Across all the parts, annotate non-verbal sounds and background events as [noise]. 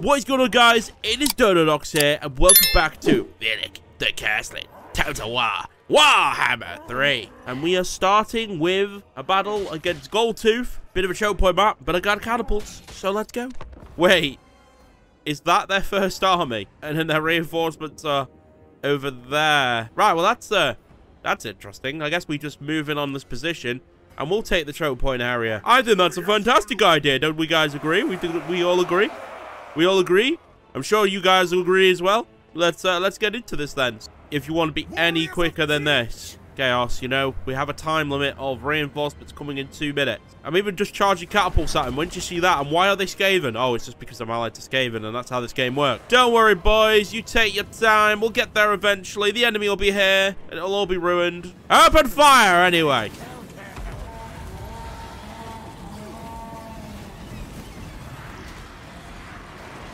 What is going on, guys? It is Dododox here, and welcome back to Vilitch the Curseling Total War Warhammer 3. And we are starting with a battle against Goldtooth. Bit of a choke point map, but I got catapults, so let's go. Wait, is that their first army? And then their reinforcements are over there. Right, well, that's uh, that's interesting. I guess we just move in on this position and we'll take the choke point area. I think that's a fantastic idea. Don't we guys agree? We think we all agree? We all agree? I'm sure you guys will agree as well. Let's uh, let's get into this then. If you want to be any quicker than this, Chaos, you know, we have a time limit of reinforcements coming in two minutes. I'm even just charging catapults at him. When did you see that? And why are they Skaven? Oh, it's just because I'm allied to Skaven, and that's how this game works. Don't worry, boys. You take your time. We'll get there eventually. The enemy will be here, and it'll all be ruined. Open fire, anyway.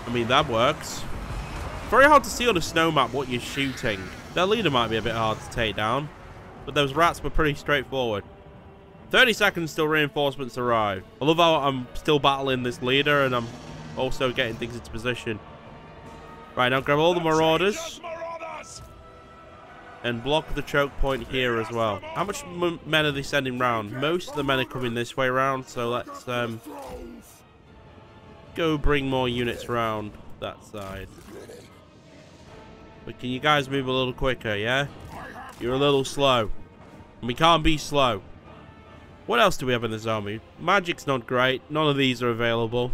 I mean, that works. Very hard to see on a snow map what you're shooting. Their leader might be a bit hard to take down, but those rats were pretty straightforward. 30 seconds till reinforcements arrive. I love how I'm still battling this leader and I'm also getting things into position. Right, now grab all the marauders and block the choke point here as well. How much men are they sending round? Most of the men are coming this way round, so let's um, go bring more units around that side. But can you guys move a little quicker, yeah? You're a little slow. And we can't be slow. What else do we have in this army? Magic's not great. None of these are available.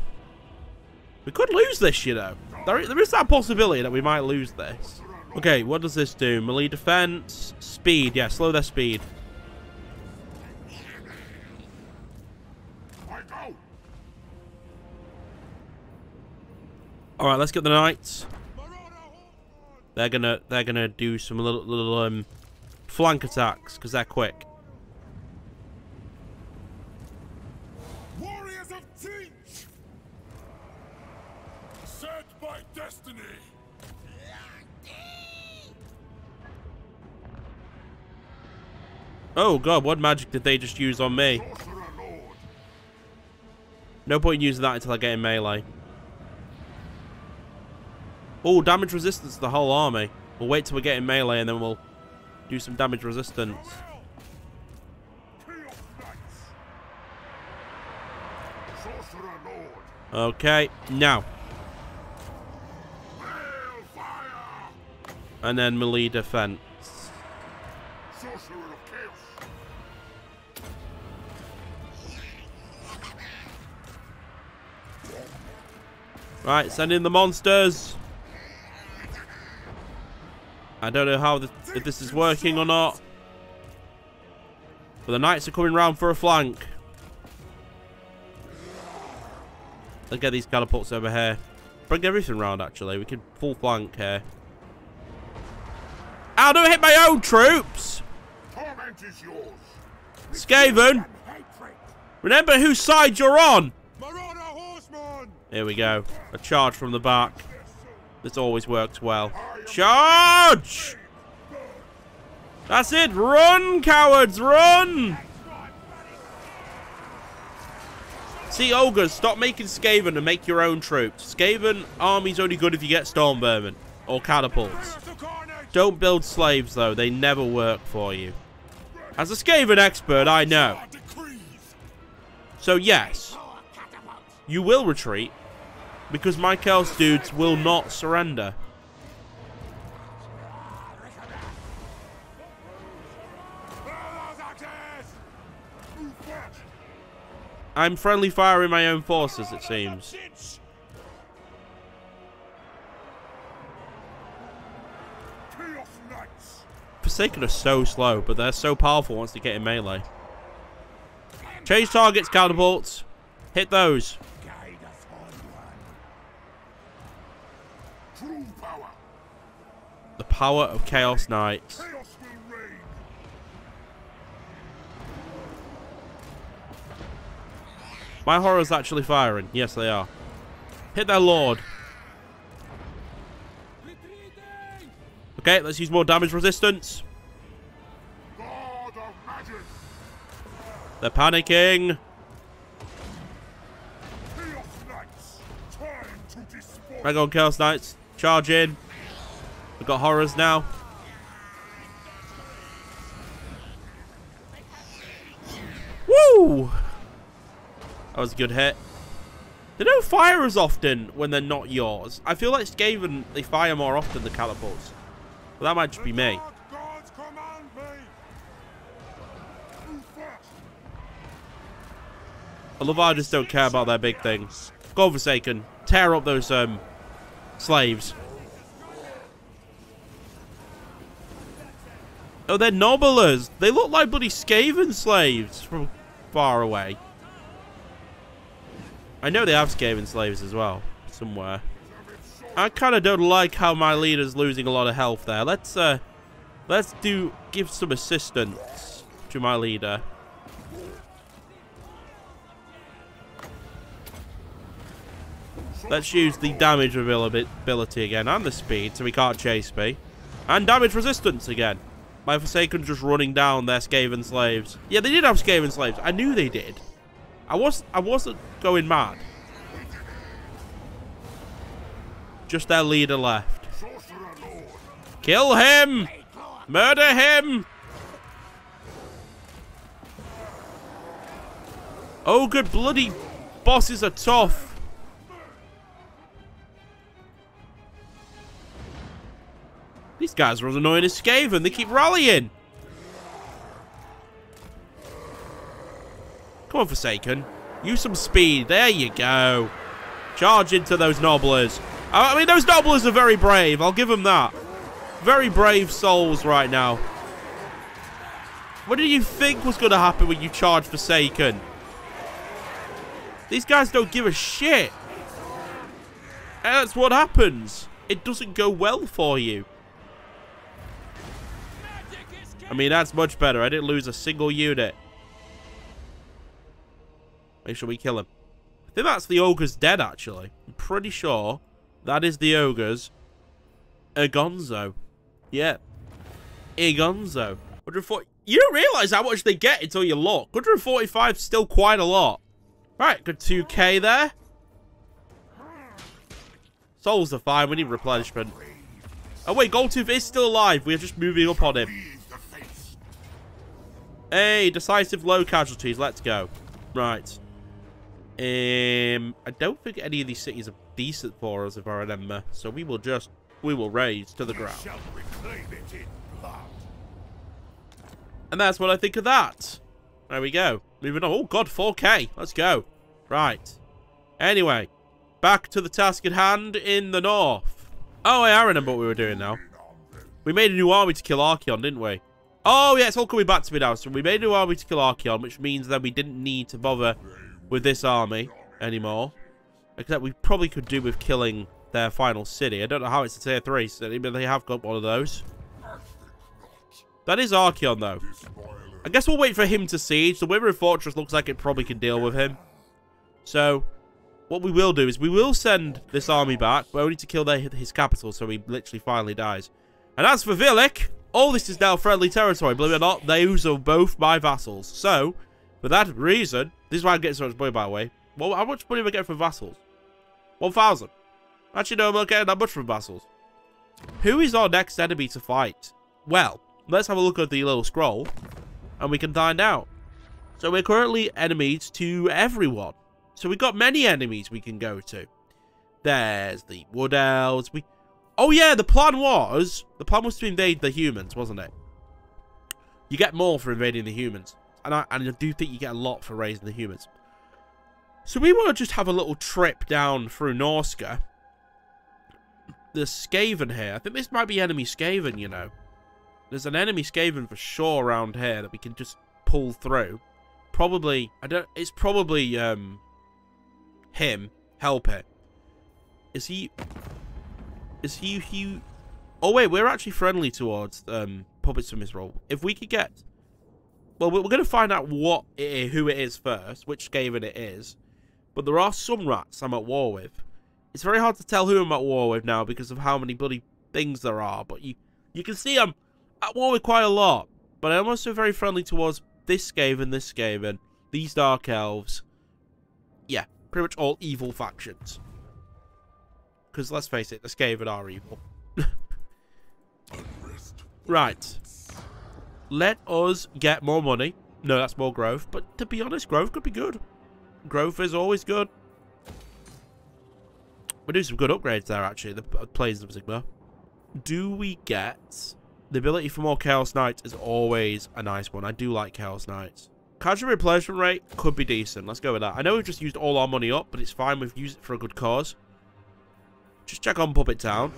We could lose this, you know. There, there is that possibility that we might lose this. Okay, what does this do? Melee defense, speed. Yeah, slow their speed. All right, let's get the knights. They're gonna they're gonna do some little little um flank attacks because they're quick. Warriors of Tzeentch! Sent by destiny! Oh god, what magic did they just use on me? No point in using that until I get in melee. Oh, damage resistance to the whole army. We'll wait till we get in melee and then we'll do some damage resistance. Okay, now. And then melee defense. Right, send in the monsters. I don't know how this, if this is working or not. But the knights are coming round for a flank. Let's get these catapults over here. Bring everything round, actually. We can full flank here. I hit my own troops? Torment is yours! Skaven, remember whose side you're on. Here we go. A charge from the back. This always works well. Charge! That's it. Run, cowards, run! See, ogres, stop making Skaven and make your own troops. Skaven army's only good if you get Stormvermin or catapults. Don't build slaves, though. They never work for you. As a Skaven expert, I know. So, yes, you will retreat because my Chaos dudes will not surrender. I'm friendly firing my own forces, it seems. Forsaken are so slow, but they're so powerful once they get in melee. Change targets, catapults. Hit those. True power! The power of Chaos Knights. Reign! My horror's actually firing. Yes, they are. Hit their lord. Okay, let's use more damage resistance. They're panicking. Despoil! On Chaos Knights. Charge in. We've got horrors now. Woo! That was a good hit. They don't fire as often when they're not yours. I feel like Skaven, they fire more often, the catapults. But that might just be me. I love how I just don't care about their big things. Go Forsaken. Tear up those um slaves. Oh, they're nobblers. They look like bloody Skaven slaves from far away. I know they have Skaven slaves as well, somewhere. I kind of don't like how my leader's losing a lot of health there. Let's uh, let's do give some assistance to my leader. Let's use the damage ability again and the speed so he can't chase me. And damage resistance again. My Forsaken just running down their Skaven slaves. Yeah, they did have Skaven slaves. I knew they did. I was I wasn't going mad. Just their leader left. Kill him! Murder him! Oh, good bloody bosses are tough. These guys are as annoying as Skaven. They keep rallying. Come on, Forsaken. Use some speed. There you go. Charge into those nobblers. I mean, those nobblers are very brave. I'll give them that. Very brave souls right now. What do you think was going to happen when you charge Forsaken? These guys don't give a shit. And that's what happens. It doesn't go well for you. I mean, that's much better. I didn't lose a single unit. Make sure we kill him. I think that's the ogre's dead, actually. I'm pretty sure that is the ogre's Agonzo. Yeah. Agonzo. 140. You don't realise how much they get until you look. 145 is still quite a lot. Right, good 2k there. Souls are fine. We need replenishment. Oh, wait. Goldtooth is still alive. We're just moving up on him. Hey, decisive low casualties. Let's go. Right. Um, I don't think any of these cities are decent for us, if I remember. So we will just, we will raise to the ground. Shall reclaim it in blood. And that's what I think of that. There we go. Moving on. Oh, God, 4K. Let's go. Right. Anyway, back to the task at hand in the north. Oh, I remember what we were doing now. We made a new army to kill Archaon, didn't we? Oh, yeah, it's all coming back to me now. So we made a new army to kill Archaon, which means that we didn't need to bother with this army anymore. Except we probably could do with killing their final city. I don't know how it's a tier 3 city, but they have got one of those. That is Archaon, though. I guess we'll wait for him to siege. The Withering Fortress looks like it probably can deal with him. So, what we will do is we will send this army back, but only to kill their, his capital, so he literally finally dies. And as for Vilitch, all this is now friendly territory. Believe it or not, those are both my vassals. So, for that reason, this is why I'm getting so much money, by the way. Well, how much money am I getting from vassals? 1,000. Actually, no, I'm not getting that much from vassals. Who is our next enemy to fight? Well, let's have a look at the little scroll, and we can find out. So we're currently enemies to everyone. So we've got many enemies we can go to. There's the Wood Elves. We... Oh yeah, the plan was... The plan was to invade the humans, wasn't it? You get more for invading the humans. And I, and I do think you get a lot for raising the humans. So we want to just have a little trip down through Norsca. There's Skaven here. I think this might be enemy Skaven, you know. There's an enemy Skaven for sure around here that we can just pull through. Probably, I don't, it's probably, um, him. Help it. Is he, is he, he, oh wait, we're actually friendly towards, um, Puppets of Misrule. If we could get, well, we're going to find out what who it is first, which Skaven it is. But there are some rats I'm at war with. It's very hard to tell who I'm at war with now because of how many bloody things there are. But you, you can see I'm at war with quite a lot. But I'm also very friendly towards this Skaven, this Skaven, these Dark Elves. Yeah, pretty much all evil factions. Because let's face it, the Skaven are evil. [laughs] Right. Let us get more money. No, that's more growth. But to be honest, growth could be good. Growth is always good. We do some good upgrades there, actually. The uh, plays of Sigma. Do we get... The ability for more Chaos Knights is always a nice one. I do like Chaos Knights. Casual replacement rate could be decent. Let's go with that. I know we've just used all our money up, but it's fine. We've used it for a good cause. Just check on Puppet Town.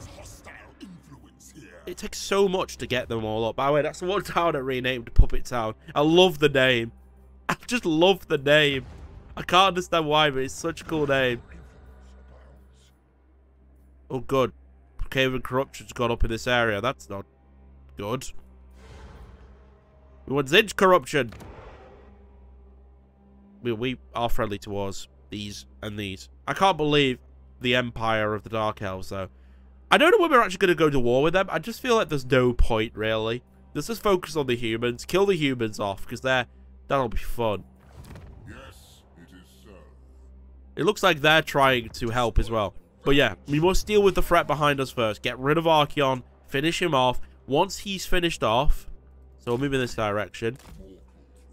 It takes so much to get them all up. By the way, that's the one [laughs] town I renamed Puppet Town. I love the name. [laughs] I just love the name. I can't understand why, but it's such a cool name. Oh, good. Skaven Corruption's gone up in this area. That's not good. We want Tzeentch Corruption. We, we are friendly towards these and these. I can't believe the Empire of the Dark Elves, though. I don't know when we're actually going to go to war with them. I just feel like there's no point, really. Let's just focus on the humans. Kill the humans off, because they're that'll be fun. Yes, it is so. It looks like they're trying to help as well. But yeah, we must deal with the threat behind us first. Get rid of Archaon. Finish him off. Once he's finished off... So we'll move in this direction.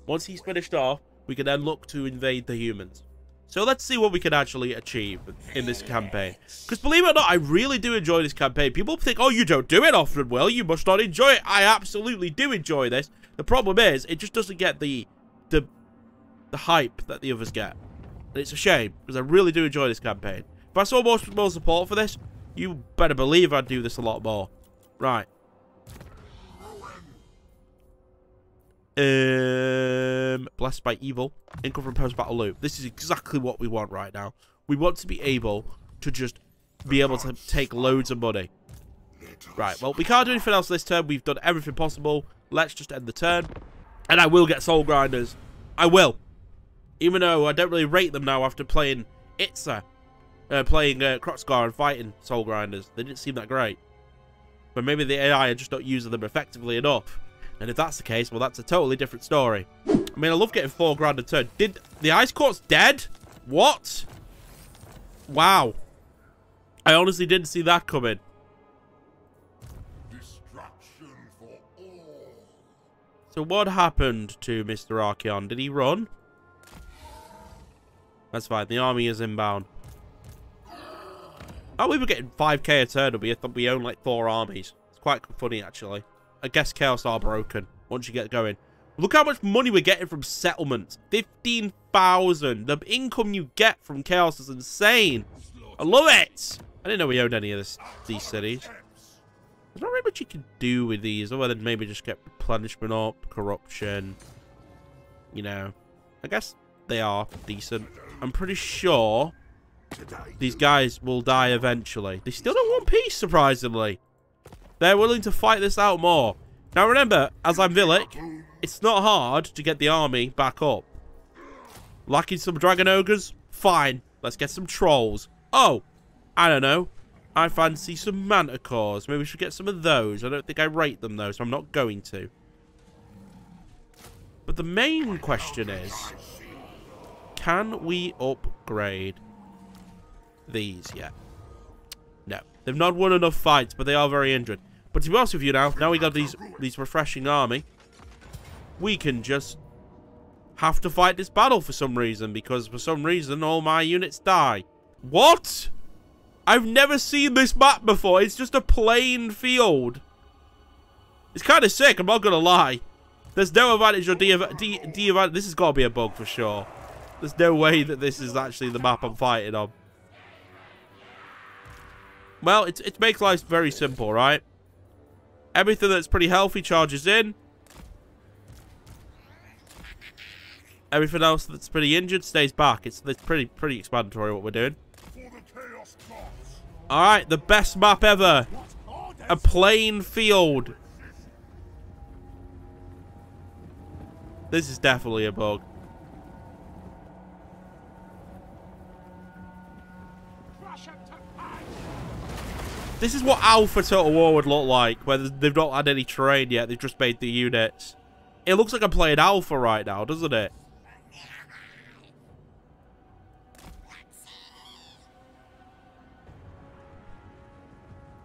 Once he's finished off, we can then look to invade the humans. So let's see what we can actually achieve in this campaign. Because believe it or not, I really do enjoy this campaign. People think, oh, you don't do it often, Will. You must not enjoy it. I absolutely do enjoy this. The problem is, it just doesn't get the the the hype that the others get. And it's a shame, because I really do enjoy this campaign. If I saw more, more support for this, you better believe I'd do this a lot more. Right. Um, blessed by evil. Income from post-battle loot. This is exactly what we want right now. We want to be able to just be able to take loads of money. Right, well, we can't do anything else this turn. We've done everything possible. Let's just end the turn. And I will get Soul Grinders. I will. Even though I don't really rate them now after playing Itza. Uh, playing uh, and fighting Soul Grinders. They didn't seem that great. But maybe the AI are just not using them effectively enough. And if that's the case, well, that's a totally different story. I mean, I love getting four grand a turn. Did the Ice Court's dead? What? Wow. I honestly didn't see that coming. Destruction for all. So what happened to Mr. Archeon? Did he run? That's fine. The army is inbound. Oh, we were getting 5k a turn. We we own like four armies. It's quite funny, actually. I guess Chaos are broken once you get going. Look how much money we're getting from settlements. 15,000. The income you get from Chaos is insane. I love it. I didn't know we owned any of this, these cities. There's not really much you can do with these, other than maybe just get replenishment up, corruption. You know, I guess they are decent. I'm pretty sure these guys will die eventually. They still don't want peace, surprisingly. They're willing to fight this out more. Now remember, as I'm Vilitch, it's not hard to get the army back up. Lacking some dragon ogres? Fine. Let's get some trolls. Oh, I don't know. I fancy some manticores. Maybe we should get some of those. I don't think I rate them though, so I'm not going to. But the main question is, can we upgrade these yet? No. They've not won enough fights, but they are very injured. But to be honest with you now, now we got these these refreshing army, we can just have to fight this battle for some reason, because for some reason all my units die. What? I've never seen this map before. It's just a plain field. It's kind of sick, I'm not going to lie. There's no advantage or de-advantage. De de this has got to be a bug for sure. There's no way that this is actually the map I'm fighting on. Well, it, it makes life very simple, right? Everything that's pretty healthy charges in. Everything else that's pretty injured stays back. It's, it's pretty pretty explanatory what we're doing. Alright, the best map ever. A plain field. This is definitely a bug. This is what Alpha Total War would look like, where they've not had any terrain yet, they've just made the units. It looks like I'm playing Alpha right now, doesn't it?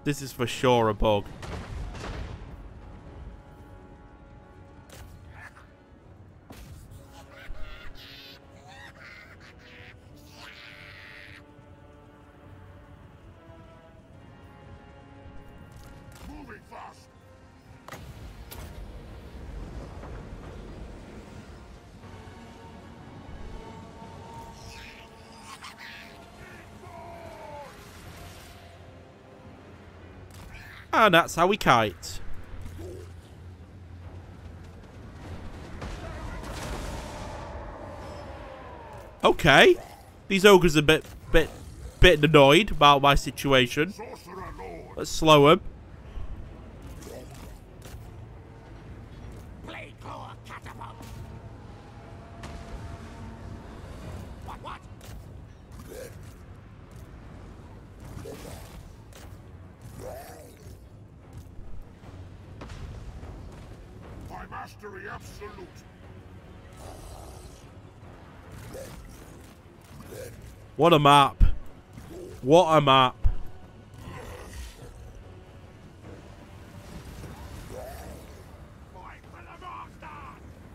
This is for sure a bug. And that's how we kite. Okay. These ogres are a bit, bit, bit annoyed about my situation. Let's slow them. Mastery absolute. What a map. What a map.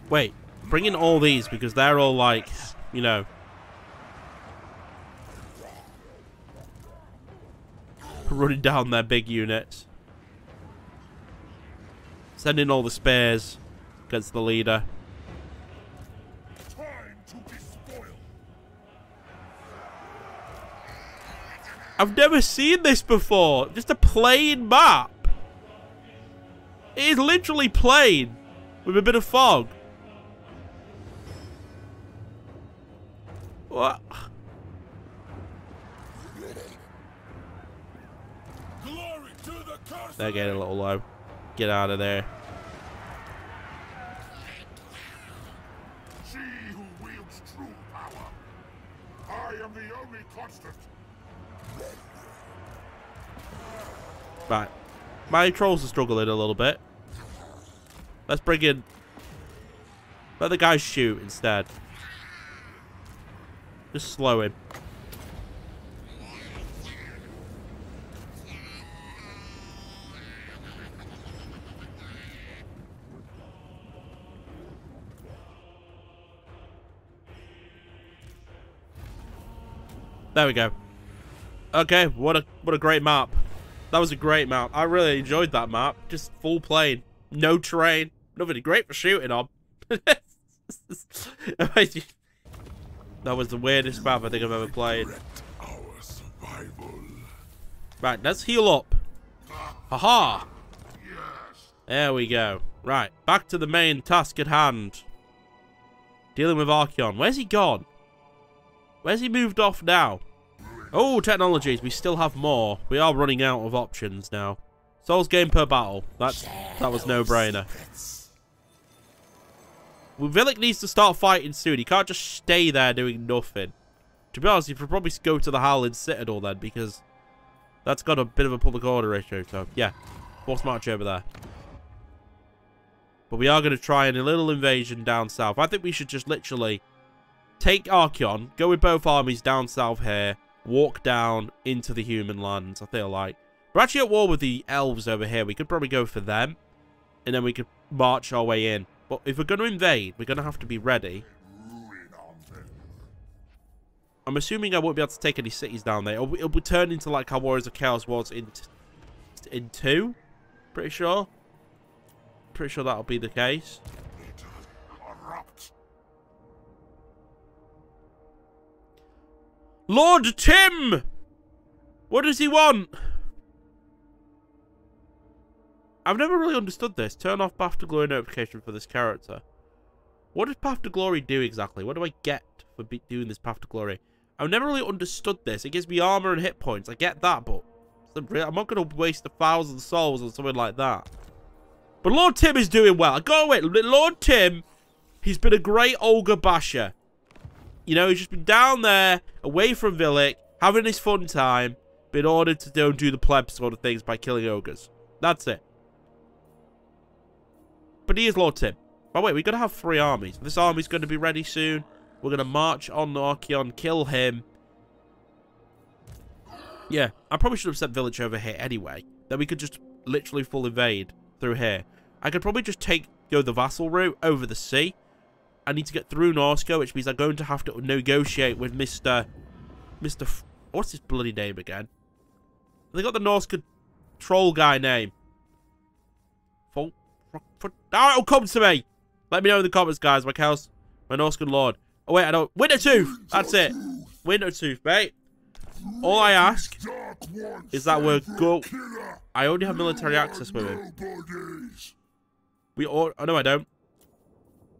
Wait, bring in all these because they're all like, you know. Running down their big units. Send in all the spares against the leader. I've never seen this before. Just a plain map. It is literally plain with a bit of fog. What? They're getting a little low. Get out of there. She who wields true power. I am the only constant. Right. My trolls are struggling a little bit. Let's bring in... Let the guys shoot instead. Just slow him. There we go. Okay, what a what a great map. That was a great map. I really enjoyed that map. Just full plane. no terrain, nothing great for shooting on. [laughs] that was the weirdest map I think I've ever played. Right, let's heal up. Haha. There we go. Right, back to the main task at hand. Dealing with Archaon. Where's he gone? Where's he moved off now? Oh, technologies. We still have more. We are running out of options now. Souls game per battle. That's that was no brainer. Well, Vilitch needs to start fighting soon. He can't just stay there doing nothing. To be honest, he should probably go to the Howling Citadel then, because that's got a bit of a public order issue. So, yeah. Force march over there. But we are going to try a little invasion down south. I think we should just literally take Archaon, go with both armies down south here, walk down into the human lands, I feel like. We're actually at war with the elves over here. We could probably go for them, and then we could march our way in. But if we're going to invade, we're going to have to be ready. I'm assuming I won't be able to take any cities down there. It'll, it'll be turned into like how Warriors of Chaos was in, in 2. Pretty sure. Pretty sure that'll be the case. Lord Tim! What does he want? I've never really understood this. Turn off Path to Glory notification for this character. What does Path to Glory do exactly? What do I get for doing this Path to Glory? I've never really understood this. It gives me armor and hit points. I get that, but I'm not going to waste a thousand souls on something like that. But Lord Tim is doing well. I got away. Lord Tim, he's been a great Olga Basher. You know, he's just been down there, away from Vilitch, having his fun time, been ordered to don't do the pleb sort of things by killing ogres. That's it. But he is Lord Tim. Oh wait, we're going to have three armies. This army's going to be ready soon. We're going to march on Archaon, kill him. Yeah, I probably should have sent Vilitch over here anyway. then we could just literally full invade through here. I could probably just take go the vassal route over the sea. I need to get through Norsca, which means I'm going to have to negotiate with Mr. Mr. F what's his bloody name again? They got the Norse troll guy name. Oh, it'll come to me. Let me know in the comments, guys. My cows, my Norscan lord. Oh wait, I don't. Wintertooth. That's it. Wintertooth, mate. All I ask is that we're go. I only have military access with him. We all. Oh no, I don't.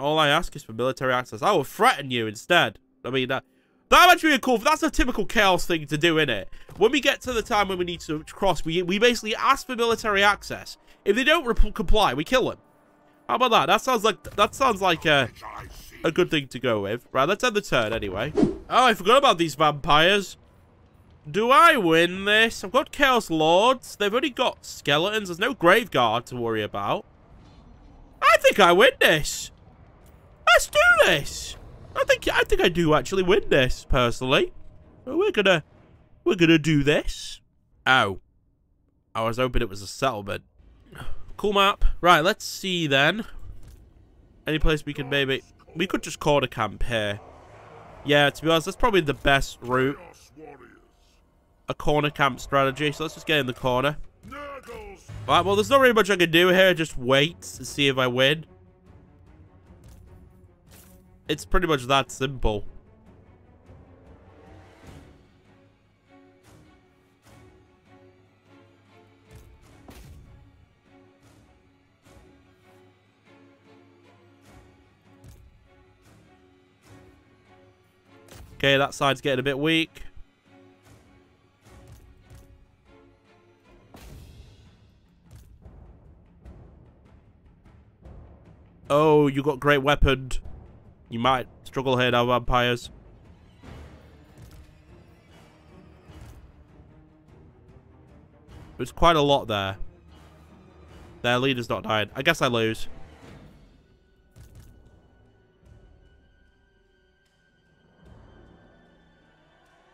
All I ask is for military access. I will threaten you instead. I mean, that that might be a cool. That's a typical chaos thing to do, innit? When we get to the time when we need to cross, we we basically ask for military access. If they don't comply, we kill them. How about that? That sounds like that sounds like a a good thing to go with. Right, let's end the turn anyway. Oh, I forgot about these vampires. Do I win this? I've got Chaos Lords. They've only got skeletons. There's no Graveguard to worry about. I think I win this. Let's do this. I think I think I do actually win this personally. We're gonna we're gonna do this. Oh, I was hoping it was a settlement. Cool map. Right, let's see then. Any place we can maybe we could just call a camp here. Yeah, to be honest, that's probably the best route. A corner camp strategy. So let's just get in the corner. Right, well, there's not really much I can do here. Just wait to see if I win. It's pretty much that simple. Okay, that side's getting a bit weak. Oh, you got great weapon. You might struggle here now, vampires. There's quite a lot there. Their leader's not died. I guess I lose.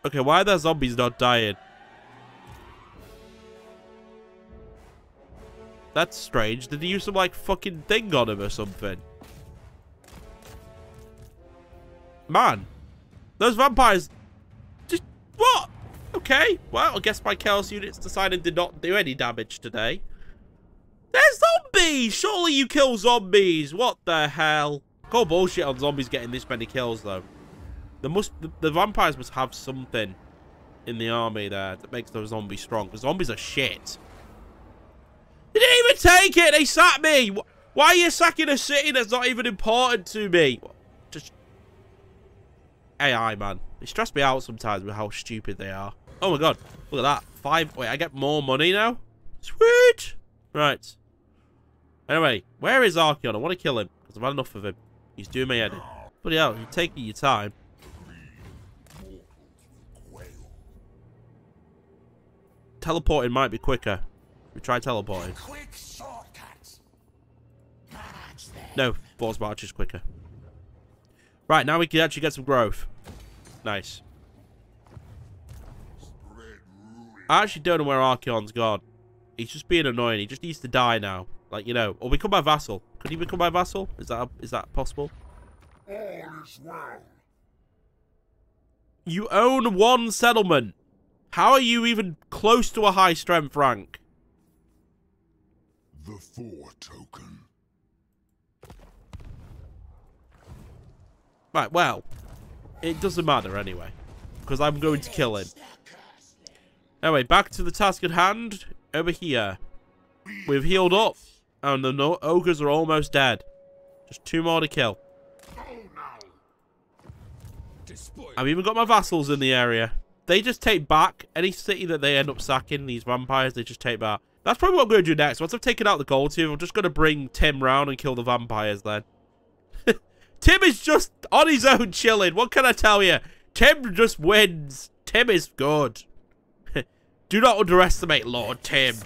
Okay, why are their zombies not dying? That's strange. Did he use some, like, fucking thing on him or something? Man. Those vampires... Just... What? Okay. Well, I guess my chaos units decided to not do any damage today. They're zombies! Surely you kill zombies! What the hell? Call bullshit on zombies getting this many kills, though. The must the, the, vampires must have something in the army there that makes those zombies strong. Because zombies are shit. They didn't even take it. They sacked me. Why are you sacking a city that's not even important to me? AI, man. They stress me out sometimes with how stupid they are. Oh my god. Look at that. Five. Wait, I get more money now? Sweet. Right. Anyway, where is Archaon? I want to kill him because I've had enough of him. He's doing my head in. Bloody hell, you're taking your time. Teleporting might be quicker. We try teleporting. Quick shortcuts. No, Force March is quicker. Right, now we can actually get some growth. Nice. I actually don't know where Archaon's gone. He's just being annoying. He just needs to die now. Like, you know. Or become my vassal. Could he become my vassal? Is that is that possible? All is well. You own one settlement. How are you even close to a high strength rank? The four token. Right, well, it doesn't matter anyway. Because I'm going to kill him. Anyway, back to the task at hand. Over here. We've healed up. And the no ogres are almost dead. Just two more to kill. I've even got my vassals in the area. They just take back any city that they end up sacking, these vampires, they just take back. That's probably what I'm going to do next. Once I've taken out the gold team, I'm just going to bring Tim round and kill the vampires then. Tim is just on his own chilling. What can I tell you? Tim just wins. Tim is good. [laughs] do not underestimate Lord Tim.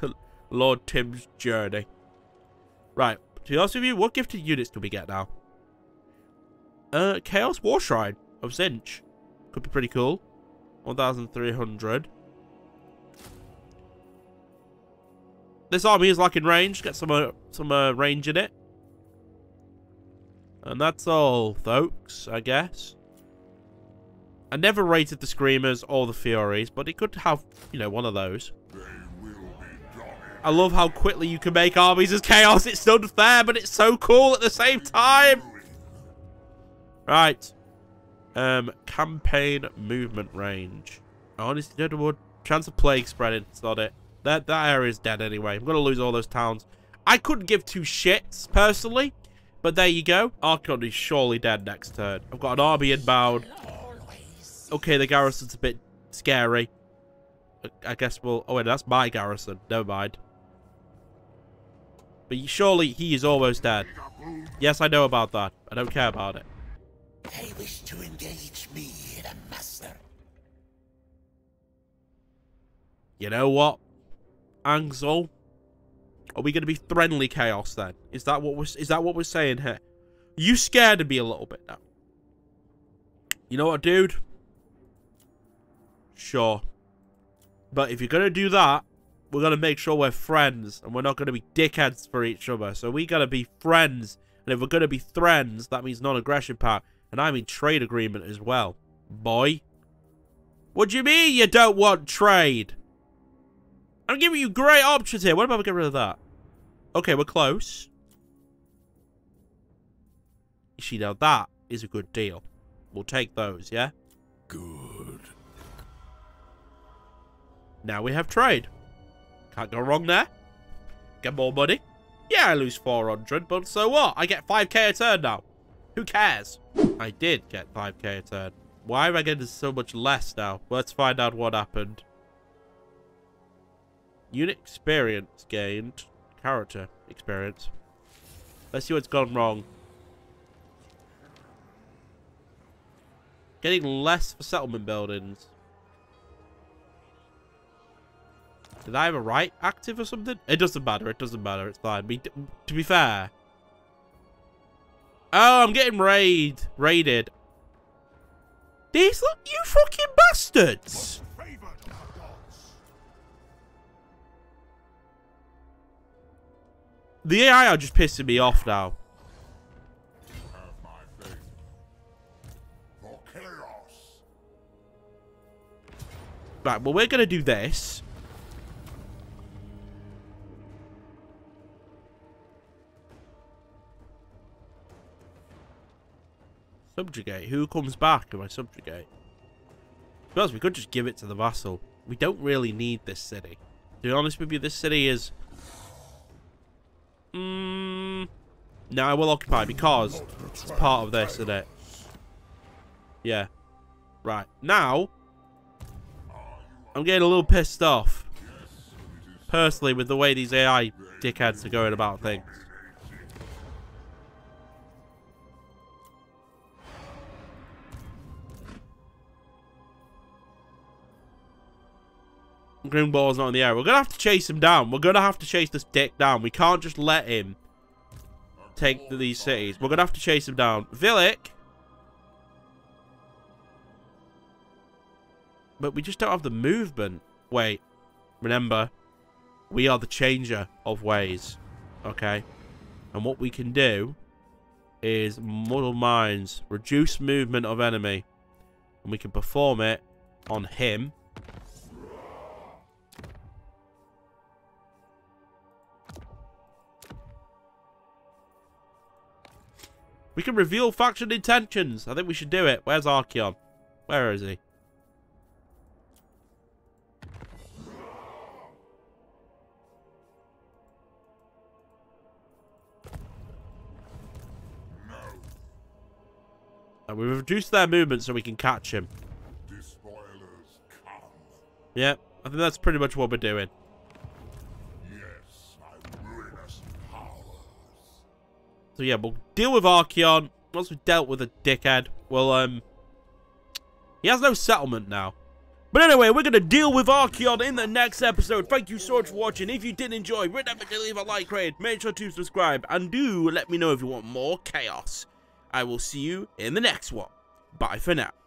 [laughs] Lord Tim's journey. Right. To be honest with you, what gifted units do we get now? Uh, Chaos War Shrine of Tzeentch. Could be pretty cool. 1,300. This army is like in range. Get some uh, some uh, range in it. And that's all, folks, I guess. I never rated the Screamers or the Furies, but it could have, you know, one of those. I love how quickly you can make armies as chaos. It's unfair, but it's so cool at the same time. Right. Um, campaign movement range. Honestly, Deadwood. Chance of plague spreading. It's not it. That that area is dead anyway. I'm gonna lose all those towns. I couldn't give two shits personally, but there you go. Archaon is surely dead next turn. I've got an army inbound. Okay, the garrison's a bit scary. I guess we'll... Oh, wait, that's my garrison. Never mind. But surely he is almost dead. Yes, I know about that. I don't care about it. They wish to engage me, the master. You know what? Angzel? Are we going to be friendly chaos then? Is that what we're is that what we're saying here? You scared me a little bit now. You know what, dude? Sure. But if you're going to do that, we're going to make sure we're friends and we're not going to be dickheads for each other. So we got to be friends. And if we're going to be friends, that means non-aggression pact. And I mean trade agreement as well. Boy. What do you mean you don't want trade? I'm giving you great options here. What about we get rid of that? Okay, we're close. You see, now that is a good deal. We'll take those, yeah? Good. Now we have trade. Can't go wrong there. Get more money. Yeah, I lose 400, but so what? I get 5k a turn now. Who cares? I did get 5k a turn. Why am I getting so much less now? Let's find out what happened. Unit experience gained. Character experience. Let's see what's gone wrong. Getting less for settlement buildings. Did I have a right active or something? It doesn't matter. It doesn't matter. It's fine. To be fair. Oh, I'm getting raid, raided. These look, you fucking bastards. The AI are just pissing me off now. Right, well, we're going to do this. Subjugate. Who comes back if I subjugate? Because we could just give it to the vassal. We don't really need this city. To be honest with you, this city is... Mm, no, I will occupy because it's part of this, isn't it? Yeah. Right. Now, I'm getting a little pissed off. Personally, with the way these AI dickheads are going about things. Grimmball's not in the air. We're going to have to chase him down. We're going to have to chase this dick down. We can't just let him take these cities. We're going to have to chase him down. Vilitch. But we just don't have the movement. Wait. Remember, we are the changer of ways. Okay? And what we can do is muddle minds. Reduce movement of enemy. And we can perform it on him We can reveal faction intentions. I think we should do it. Where's Archaon? Where is he? And we've reduced their movement so we can catch him. Yep, I think that's pretty much what we're doing. So yeah, we'll deal with Archaon. Once we've dealt with a dickhead, well, um... He has no settlement now. But anyway, we're going to deal with Archaon in the next episode. Thank you so much for watching. If you did enjoy, remember to leave a like rate. Make sure to subscribe. And do let me know if you want more chaos. I will see you in the next one. Bye for now.